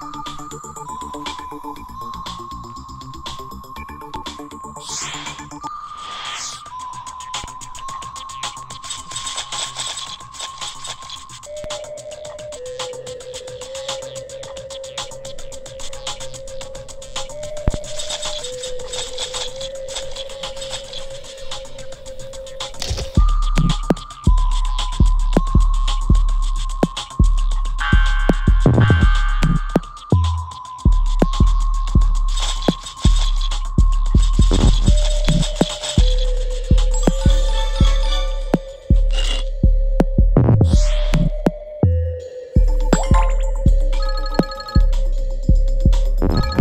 Thank you. you